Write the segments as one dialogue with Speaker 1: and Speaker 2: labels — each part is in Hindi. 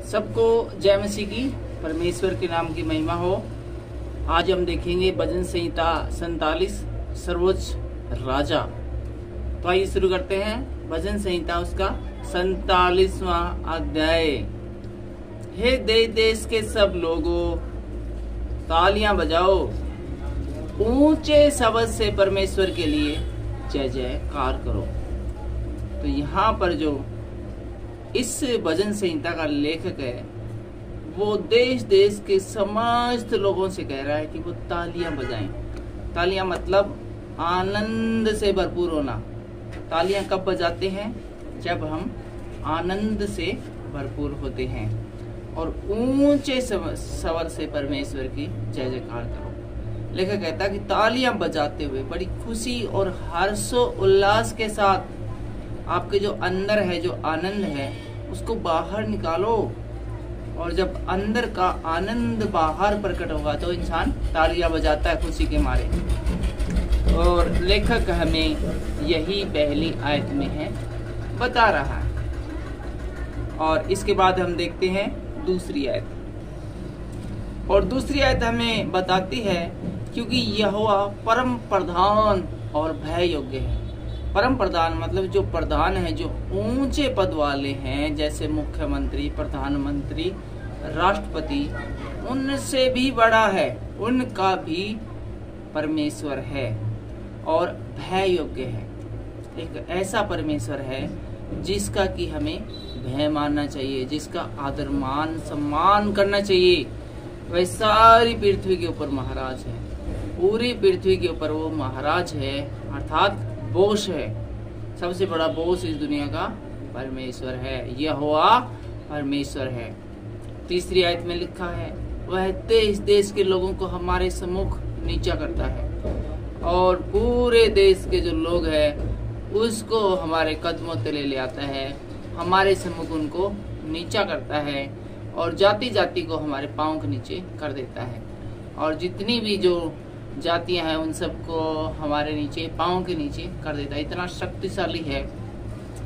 Speaker 1: सबको जय मसीह की, परमेश्वर के नाम की महिमा हो। आज हम देखेंगे भजन संहिता सैतालीस, सर्वोच्च राजा। तो आइए शुरू करते हैं भजन संहिता उसका, सैतालीसवा अध्याय। हे देश देश के सब लोगों, तालियाँ बजाओ। ऊँचे शब्द से परमेश्वर के लिए जय जयकार करो। तो यहाँ पर जो इस भजन संहिता का लेखक है, वो देश देश के समस्त लोगों से कह रहा है कि वो तालियाँ बजाएँ। तालियाँ मतलब आनंद से भरपूर होना। तालियाँ कब बजाते हैं? जब हम आनंद से भरपूर होते हैं। और ऊँचे सवर से परमेश्वर की जय जयकार करो। लेखक कहता कि तालियाँ बजाते हुए बड़ी खुशी और हर्षो उल्लास के साथ आपके जो अंदर है, जो आनंद है, उसको बाहर निकालो। और जब अंदर का आनंद बाहर प्रकट होगा तो इंसान तालियाँ बजाता है खुशी के मारे। और लेखक हमें यही पहली आयत में है, बता रहा है। और इसके बाद हम देखते हैं दूसरी आयत। और दूसरी आयत हमें बताती है, क्योंकि यह परम प्रधान और भय योग्य है। परम प्रधान मतलब जो प्रधान है, जो ऊँचे पद वाले हैं, जैसे मुख्यमंत्री, प्रधानमंत्री, राष्ट्रपति, उनसे भी बड़ा है, उनका भी परमेश्वर है और भय योग्य है। एक ऐसा परमेश्वर है जिसका कि हमें भय मानना चाहिए, जिसका आदर, मान, सम्मान करना चाहिए। वह सारी पृथ्वी के ऊपर महाराज है। पूरी पृथ्वी के ऊपर वो महाराज है, अर्थात बोस है। सबसे बड़ा बोस इस दुनिया का परमेश्वर है। यह हुआ परमेश्वर है। तीसरी आयत में लिखा है, वह देश देश के लोगों को हमारे सम्मुख नीचा करता है और पूरे देश के जो लोग हैं, उसको हमारे कदमों तले ले आता है। हमारे सम्मुख उनको नीचा करता है और जाति जाति को हमारे पाँव के नीचे कर देता है। और जितनी भी जो जातियाँ हैं, उन सबको हमारे नीचे, पाँव के नीचे कर देता है। इतना शक्तिशाली है।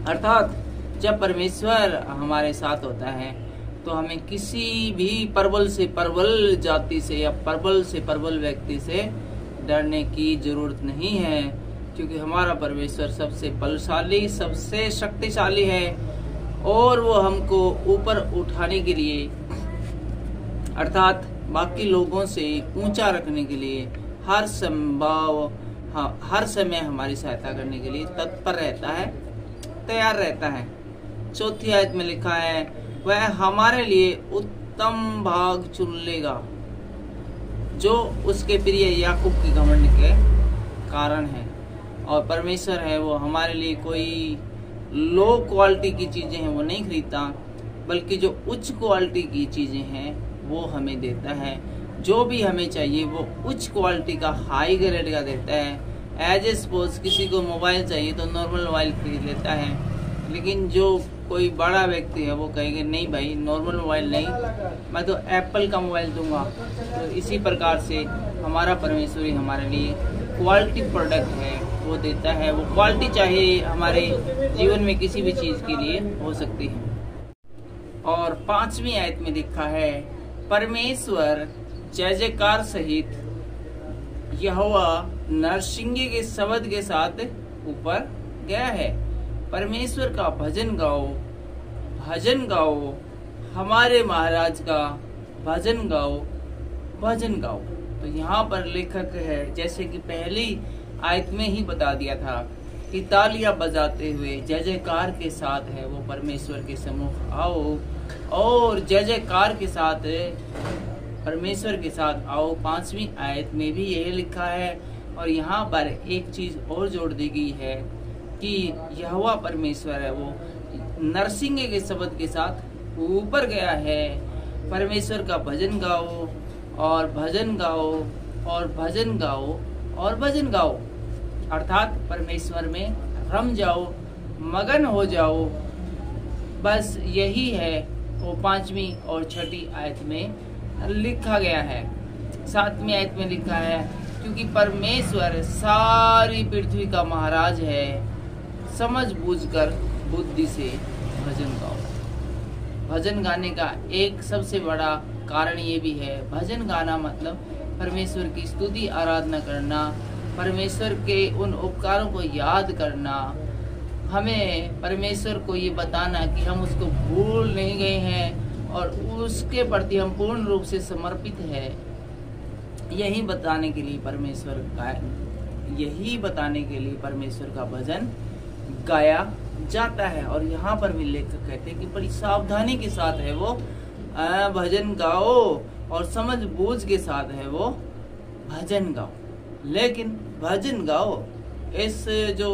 Speaker 1: अर्थात, जब परमेश्वर हमारे साथ होता है तो हमें किसी भी परबल से प्रबल जाति से या प्रबल से प्रबल व्यक्ति से डरने की ज़रूरत नहीं है, क्योंकि हमारा परमेश्वर सबसे बलशाली, सबसे शक्तिशाली है, और वो हमको ऊपर उठाने के लिए, अर्थात बाकी लोगों से ऊँचा रखने के लिए हर संभव हाँ हर समय हमारी सहायता करने के लिए तत्पर रहता है, तैयार रहता है। चौथी आयत में लिखा है, वह हमारे लिए उत्तम भाग चुन लेगा, जो उसके प्रिय याकूब की घमंड के कारण है। और परमेश्वर है, वो हमारे लिए कोई लो क्वालिटी की चीज़ें हैं, वो नहीं खरीदता, बल्कि जो उच्च क्वालिटी की चीज़ें हैं, वो हमें देता है। जो भी हमें चाहिए, वो उच्च क्वालिटी का हाई ग्रेड का देता है। एज ए सपोज़ किसी को मोबाइल चाहिए तो नॉर्मल मोबाइल खरीद लेता है। लेकिन जो कोई बड़ा व्यक्ति है, वो कहेंगे, नहीं भाई नॉर्मल मोबाइल नहीं। मैं तो एप्पल का मोबाइल दूँगा। तो इसी प्रकार से हमारा परमेश्वरी हमारे लिए क्वालिटी प्रोडक्ट है, वो देता है। वो क्वालिटी चाहे हमारे जीवन में किसी भी चीज़ के लिए हो सकती है। और पांचवी आयत में लिखा है, परमेश्वर जय जयकार सहित यहोवा नरसिंह के शब्द के साथ ऊपर गया है। परमेश्वर का भजन गाओ भजन गाओ, हमारे महाराज का भजन गाओ भजन गाओ। तो यहाँ पर लेखक है, जैसे कि पहली आयत में ही बता दिया था कि तालियाँ बजाते हुए जय जयकार के साथ है वो परमेश्वर के समूह आओ और जय जयकार के साथ परमेश्वर के साथ आओ। पांचवी आयत में भी यही लिखा है, और यहाँ पर एक चीज़ और जोड़ दी गई है कि यह परमेश्वर है वो। नरसिंह के शब्द के साथ ऊपर गया है। परमेश्वर का भजन गाओ और भजन गाओ और भजन गाओ और भजन गाओ। अर्थात परमेश्वर में रम जाओ, मगन हो जाओ। बस यही है वो पांचवी और छठी आयत में। लिखा गया है। सातवीं आयत में लिखा है, क्योंकि परमेश्वर सारी पृथ्वी का महाराज है, समझ बूझ कर बुद्धि से भजन गाओ। भजन गाने का एक सबसे बड़ा कारण ये भी है। भजन गाना मतलब परमेश्वर की स्तुति, आराधना करना, परमेश्वर के उन उपकारों को याद करना। हमें परमेश्वर को ये बताना कि हम उसको भूल नहीं गए हैं। और उसके प्रति हम पूर्ण रूप से समर्पित है। यही बताने के लिए परमेश्वर का, यही बताने के लिए परमेश्वर का भजन गाया जाता है। और यहाँ पर भी लेखक कहते हैं कि बड़ी सावधानी के साथ है वो भजन गाओ और समझ बूझ के साथ है वो, भजन गाओ। लेकिन भजन गाओ, इस जो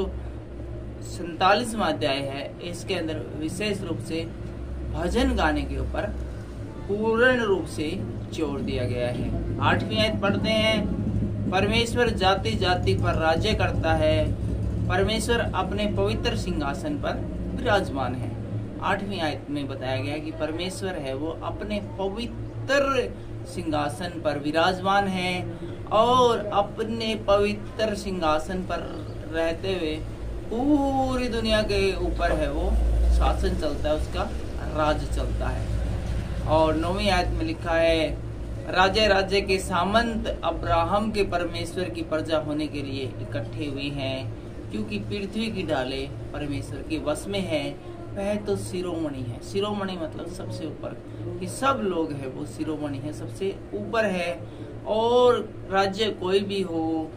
Speaker 1: सैतालीसवा अध्याय है, इसके अंदर विशेष रूप से भजन गाने के ऊपर पूर्ण रूप से ज़ोर दिया गया है। आठवीं आयत पढ़ते हैं, परमेश्वर जाति जाति पर राज्य करता है। परमेश्वर अपने पवित्र सिंहासन पर विराजमान है। आठवीं आयत में बताया गया कि परमेश्वर है, वो अपने पवित्र सिंहासन पर विराजमान है और अपने पवित्र सिंहासन पर रहते हुए पूरी दुनिया के ऊपर है वो शासन चलता है उसका राज चलता है। और नौवीं आयत में लिखा है, राजे राज्य के सामंत अब्राहम के परमेश्वर की प्रजा होने के लिए इकट्ठे हुए हैं, क्योंकि पृथ्वी की डाले परमेश्वर के वश में है। वह तो शिरोमणि है। शिरोमणि मतलब सबसे ऊपर। कि सब लोग है, वो शिरोमणि है, सबसे ऊपर है। और राज्य कोई भी हो,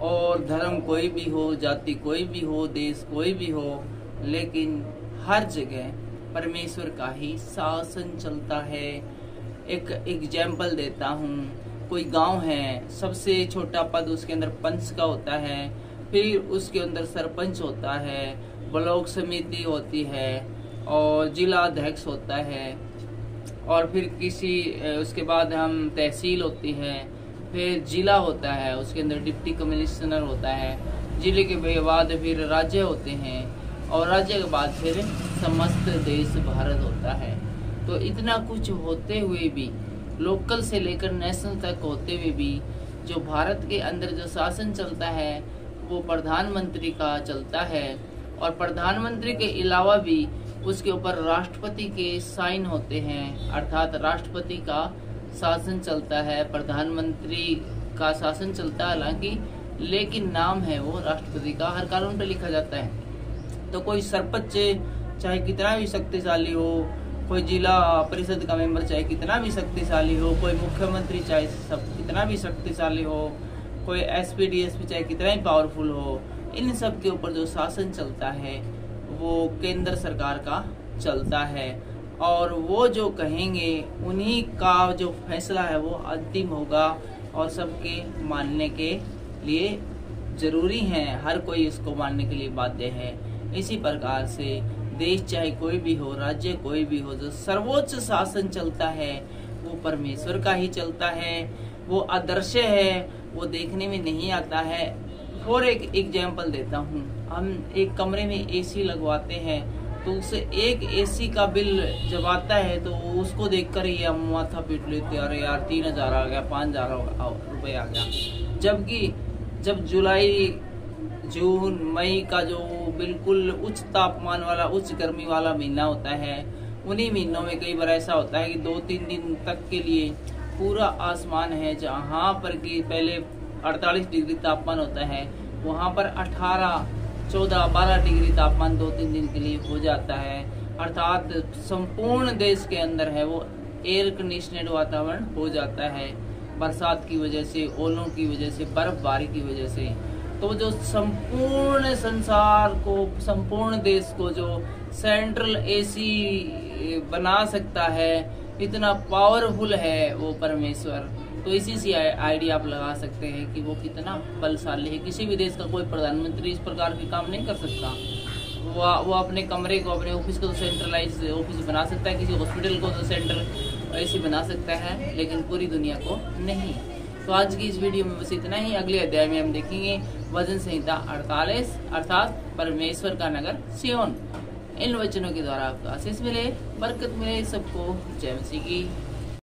Speaker 1: और धर्म कोई भी हो, जाति कोई भी हो, देश कोई भी हो, लेकिन हर जगह परमेश्वर का ही शासन चलता है। एक एग्ज़ाम्पल देता हूँ। कोई गाँव है, सबसे छोटा पद उसके अंदर पंच का होता है, फिर उसके अंदर सरपंच होता है, ब्लॉक समिति होती है और जिला अध्यक्ष होता है और फिर किसी उसके बाद हम तहसील होती है, फिर जिला होता है, उसके अंदर डिप्टी कमिश्नर होता है, ज़िले के बाद फिर राज्य होते हैं। और राज्य के बाद फिर समस्त देश भारत होता है। तो इतना कुछ होते हुए भी लोकल से लेकर नेशनल तक होते हुए भी, जो भारत के अंदर जो शासन चलता है, वो प्रधानमंत्री का चलता है। और प्रधानमंत्री के अलावा भी उसके ऊपर राष्ट्रपति के साइन होते हैं, अर्थात राष्ट्रपति का शासन चलता है, प्रधानमंत्री का शासन चलता है, हालाँकि लेकिन नाम है वो राष्ट्रपति का, हर कानून पे लिखा जाता है। तो कोई सरपंच चाहे कितना भी शक्तिशाली हो, कोई जिला परिषद का मेंबर चाहे कितना भी शक्तिशाली हो, कोई मुख्यमंत्री चाहे सब कितना भी शक्तिशाली हो, कोई S P D S P चाहे कितना ही पावरफुल हो, इन सब के ऊपर जो शासन चलता है, वो केंद्र सरकार का चलता है। और वो जो कहेंगे, उन्हीं का जो फैसला है वो अंतिम होगा और सबके मानने के लिए ज़रूरी है। हर कोई इसको मानने के लिए बाध्य है। इसी प्रकार से देश चाहे कोई भी हो, राज्य कोई भी हो, जो सर्वोच्च शासन चलता है, वो परमेश्वर का ही चलता है, वो आदर्श है, वो देखने में नहीं आता है। और एक एग्ज़ाम्पल देता हूँ। हम एक कमरे में एसी लगवाते हैं तो उसे एक एसी का बिल जब आता है तो उसको देखकर ही हम माथा पीट लेते, अरे यार, तीन हज़ार आ गया, पाँच हज़ार रुपये आ गया। जबकि जब जुलाई जून, मई का जो बिल्कुल उच्च तापमान वाला, उच्च गर्मी वाला महीना होता है, उन्हीं महीनों में कई बार ऐसा होता है कि दो तीन दिन तक के लिए पूरा आसमान है जहाँ पर कि पहले 48 डिग्री तापमान होता है, वहाँ पर 18 चौदह, बारह डिग्री तापमान दो तीन दिन के लिए हो जाता है। अर्थात संपूर्ण देश के अंदर है वो एयर कंडीशनड वातावरण हो जाता है। बरसात की वजह से, ओलों की वजह से, बर्फबारी की वजह से। तो जो संपूर्ण संसार को, संपूर्ण देश को जो सेंट्रल एसी बना सकता है, इतना पावरफुल है वो परमेश्वर। तो इसी से आइडिया आप लगा सकते हैं कि वो कितना बलशाली है। किसी भी देश का कोई प्रधानमंत्री इस प्रकार के काम नहीं कर सकता। वो वो अपने कमरे को, अपने ऑफ़िस को तो सेंट्रलाइज ऑफ़िस बना सकता है, किसी हॉस्पिटल को तो सेंटर ऐसे बना सकता है, लेकिन पूरी दुनिया को नहीं। तो आज की इस वीडियो में बस इतना ही। अगले अध्याय में हम देखेंगे वज़न संहिता अड़तालीस अर्थात परमेश्वर का नगर सियोन। इन वचनों के द्वारा आपको आशीष मिले, बरकत मिले, सबको जय मसीह की।